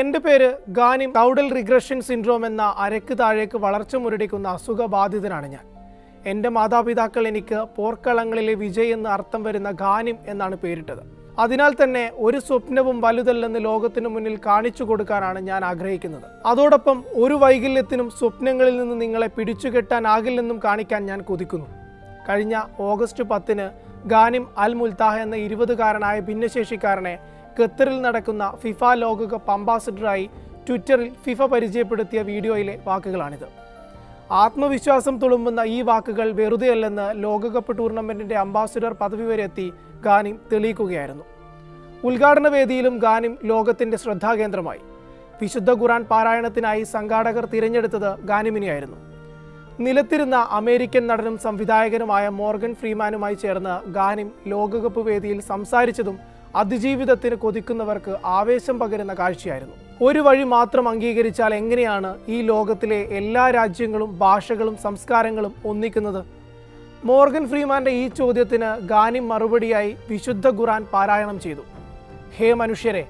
എന്റെ പേര് Ghanim caudal regression syndrome എന്ന അരക്ക് താഴേക്ക് വളർച്ച മുരടിക്കുന്ന അസുഖബാധിതനാണ് ഞാൻ. എന്റെ മാതാപിതാക്കൾ എനിക്ക് പോർക്കളങ്ങളിലെ വിജയ് എന്ന് അർത്ഥം വരുന്ന ഗാനിം എന്നാണ് പേരിട്ടത്. അതിനാൽ തന്നെ ഒരു സ്വപ്നവും വലുതല്ലെന്ന് ലോകത്തിനു മുന്നിൽ കാണിച്ചു കൊടുക്കാനാണ് ഞാൻ ആഗ്രഹിക്കുന്നത്. അതോടൊപ്പം ഒരു വൈകല്യത്തിനും സ്വപ്നങ്ങളിൽ നിന്ന് നിങ്ങളെ പിടിച്ചുകെട്ടാനാകില്ലെന്നും കാണിക്കാൻ ഞാൻ കൊതിക്കുന്നു. കഴിഞ്ഞ ഓഗസ്റ്റ് പത്തിന് ഗാനിം അൽ മുൽത്താഹ എന്ന ഇരുപതുകാരനായ ഭിന്നശേഷിക്കാരനെ ഖത്തറിൽ നടക്കുന്ന ഫിഫ ലോകകപ്പ് അംബാസിഡറായി ട്വിറ്ററിൽ ഫിഫ പരിചയപ്പെടുത്തിയ വീഡിയോയിലെ വാക്കുകളാണിത്. ആത്മവിശ്വാസം തുളുമ്പുന്ന ഈ വാക്കുകൾ വെറുതെയല്ലെന്ന് ലോകകപ്പ് ടൂർണമെന്റിന്റെ അംബാസിഡർ പദവി വരെ എത്തി ഗാനിം തെളിയിക്കുകയായിരുന്നു. ഉദ്ഘാടന വേദിയിലും ഗാനിം ലോകത്തിന്റെ ശ്രദ്ധാകേന്ദ്രമായി. വിശുദ്ധ ഖുറാൻ പാരായണത്തിനായി സംഘാടകർ തിരഞ്ഞെടുത്തത് ഗാനിമിനെയായിരുന്നു. നിലത്തിരുന്ന അമേരിക്കൻ നടനും സംവിധായകനുമായ മോർഗൻ ഫ്രീമാനുമായി ചേർന്ന് ഗാനിം ലോകകപ്പ് വേദിയിൽ സംസാരിച്ചതും അതിജീവിതത്തിന് കൊതിക്കുന്നവർക്ക് ആവേശം പകരുന്ന കാഴ്ചയായിരുന്നു. ഒരു വഴി മാത്രം അംഗീകരിച്ചാൽ എങ്ങനെയാണ് ഈ ലോകത്തിലെ എല്ലാ രാജ്യങ്ങളും ഭാഷകളും സംസ്കാരങ്ങളും ഒന്നിക്കുന്നത്? മോർഗൻ ഫ്രീമാന്റെ ഈ ചോദ്യത്തിന് ഗാനി മറുപടിയായി വിശുദ്ധ ഖുറാൻ പാരായണം ചെയ്തു. ഹേ മനുഷ്യരെ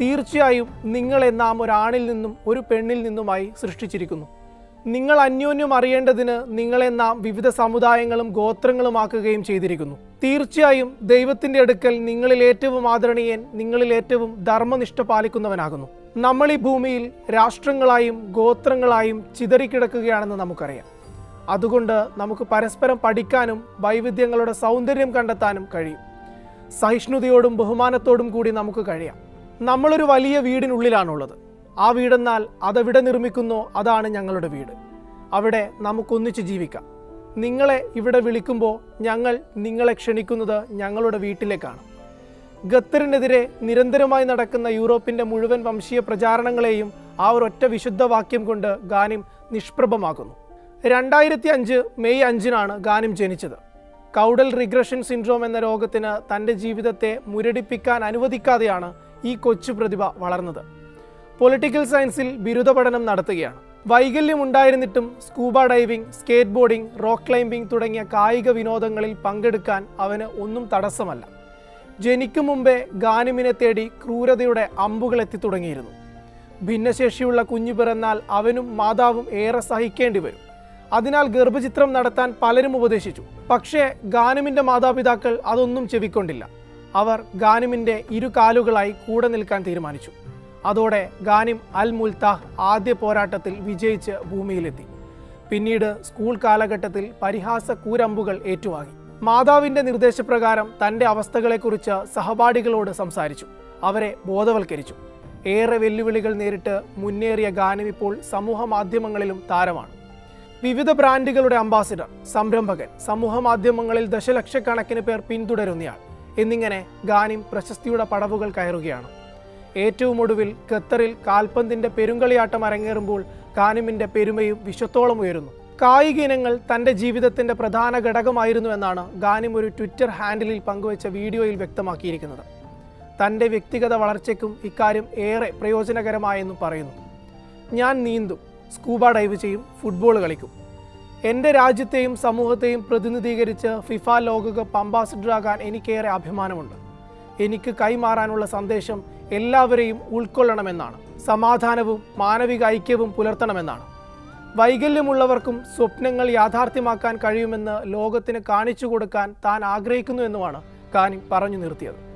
തീർച്ചയായും നിങ്ങളെ നാം ഒരാണിൽ നിന്നും ഒരു പെണ്ണിൽ നിന്നുമായി സൃഷ്ടിച്ചിരിക്കുന്നു. നിങ്ങൾ അന്യോന്യം അറിയേണ്ടതിന് നിങ്ങളെ നാം വിവിധ സമുദായങ്ങളും ഗോത്രങ്ങളുമാക്കുകയും ചെയ്തിരിക്കുന്നു. തീർച്ചയായും ദൈവത്തിന്റെ അടുക്കൽ നിങ്ങളിൽ ഏറ്റവും ആദരണീയൻ നിങ്ങളിൽ ഏറ്റവും ധർമ്മനിഷ്ഠ പാലിക്കുന്നവനാകുന്നു. നമ്മൾ ഈ ഭൂമിയിൽ രാഷ്ട്രങ്ങളായും ഗോത്രങ്ങളായും ചിതറിക്കിടക്കുകയാണെന്ന് നമുക്കറിയാം. അതുകൊണ്ട് നമുക്ക് പരസ്പരം പഠിക്കാനും വൈവിധ്യങ്ങളുടെ സൗന്ദര്യം കണ്ടെത്താനും കഴിയും. സഹിഷ്ണുതയോടും ബഹുമാനത്തോടും കൂടി നമുക്ക് കഴിയാം. നമ്മളൊരു വലിയ വീടിനുള്ളിലാണുള്ളത്. ആ വീടെന്നാൽ അതെവിടെ നിർമ്മിക്കുന്നോ? അതാണ് ഞങ്ങളുടെ വീട്. അവിടെ നമുക്കൊന്നിച്ച് ജീവിക്കാം. നിങ്ങളെ ഇവിടെ വിളിക്കുമ്പോൾ ഞങ്ങൾ നിങ്ങളെ ക്ഷണിക്കുന്നത് ഞങ്ങളുടെ വീട്ടിലേക്കാണ്. ഖത്തറിനെതിരെ നിരന്തരമായി നടക്കുന്ന യൂറോപ്പിന്റെ മുഴുവൻ വംശീയ പ്രചാരണങ്ങളെയും ആ ഒരൊറ്റ വിശുദ്ധ വാക്യം കൊണ്ട് ഗാനിം നിഷ്പ്രഭമാക്കുന്നു. രണ്ടായിരത്തി അഞ്ച് മെയ് അഞ്ചിനാണ് ഗാനിം ജനിച്ചത്. കൗഡൽ റിഗ്രഷൻ സിൻഡ്രോം എന്ന രോഗത്തിന് തന്റെ ജീവിതത്തെ മുരടിപ്പിക്കാൻ അനുവദിക്കാതെയാണ് ഈ കൊച്ചു പ്രതിഭ വളർന്നത്. പൊളിറ്റിക്കൽ സയൻസിൽ ബിരുദ പഠനം നടത്തുകയാണ്. വൈകല്യം ഉണ്ടായിരുന്നിട്ടും scuba diving skateboarding rock climbing തുടങ്ങിയ കായിക വിനോദങ്ങളിൽ പങ്കെടുക്കാൻ അവന് ഒന്നും തടസ്സമല്ല. ജനിക്കും മുമ്പേ ഗാനിമിനെ തേടി ക്രൂരതയുടെ അമ്പുകൾ എത്തിത്തുടങ്ങിയിരുന്നു ഭിന്നശേഷിയുള്ള കുഞ്ഞു പിറന്നാൽ അവനും മാതാവും ഏറെ സഹിക്കേണ്ടി വരും. അതിനാൽ ഗർഭചിത്രം നടത്താൻ പലരും ഉപദേശിച്ചു. പക്ഷേ ഗാനിമിന്റെ മാതാപിതാക്കൾ അതൊന്നും ചെവിക്കൊണ്ടില്ല. അവർ ഗാനിമിന്റെ ഇരു കാലുകളായി കൂടെ നിൽക്കാൻ തീരുമാനിച്ചു. അതോടെ ഗാനിം അൽ മുൽത്താഹ് ആദ്യ പോരാട്ടത്തിൽ വിജയിച്ച് ഭൂമിയിലെത്തി. പിന്നീട് സ്കൂൾ കാലഘട്ടത്തിൽ പരിഹാസ കൂരമ്പുകൾ ഏറ്റുവാങ്ങി. മാതാവിന്റെ നിർദ്ദേശപ്രകാരം തന്റെ അവസ്ഥകളെക്കുറിച്ച് സഹപാഠികളോട് സംസാരിച്ചു. അവരെ ബോധവൽക്കരിച്ചു. ഏറെ വെല്ലുവിളികൾ നേരിട്ട് മുന്നേറിയ ഗാനം ഇപ്പോൾ സമൂഹ മാധ്യമങ്ങളിലും താരമാണ്. വിവിധ ബ്രാൻഡുകളുടെ അംബാസിഡർ സംരംഭകൻ സമൂഹ മാധ്യമങ്ങളിൽ ദശലക്ഷക്കണക്കിന് പേർ പിന്തുടരുന്നയാൾ. എന്നിങ്ങനെ ഗാനിം പ്രശസ്തിയുടെ പടവുകൾ കയറുകയാണ്. ഏറ്റവും ഒടുവിൽ ഖത്തറിൽ കാൽപന്തിന്റെ പെരുങ്കളിയാട്ടം അരങ്ങേറുമ്പോൾ കാനിമിന്റെ പെരുമയും വിശ്വത്തോളം ഉയരുന്നു. കായിക ഇനങ്ങൾ തന്റെ ജീവിതത്തിന്റെ പ്രധാന ഘടകമായിരുന്നു എന്നാണ് ഗാനിം ഒരു ട്വിറ്റർ ഹാൻഡിലിൽ പങ്കുവച്ച വീഡിയോയിൽ വ്യക്തമാക്കിയിരിക്കുന്നത്. തന്റെ വ്യക്തിഗത വളർച്ചയ്ക്കും ഇക്കാര്യം ഏറെ പ്രയോജനകരമായെന്നും പറയുന്നു. ഞാൻ നീന്തും സ്കൂബ ഡൈവ് ചെയ്യും ഫുട്ബോൾ കളിക്കും. എന്റെ രാജ്യത്തെയും സമൂഹത്തെയും പ്രതിനിധീകരിച്ച് ഫിഫ ലോകകപ്പ് അംബാസിഡറാകാൻ എനിക്കേറെ അഭിമാനമുണ്ട്. എനിക്ക് കൈമാറാനുള്ള സന്ദേശം എല്ലാവരെയും ഉൾക്കൊള്ളണമെന്നാണ്. സമാധാനവും മാനവിക ഐക്യവും പുലർത്തണമെന്നാണ്. വൈകല്യമുള്ളവർക്കും സ്വപ്നങ്ങൾ യാഥാർത്ഥ്യമാക്കാൻ കഴിയുമെന്ന് ലോകത്തിന് കാണിച്ചു കൊടുക്കാൻ താൻ ആഗ്രഹിക്കുന്നു എന്നുമാണ് കാനി പറഞ്ഞു നിർത്തിയത്.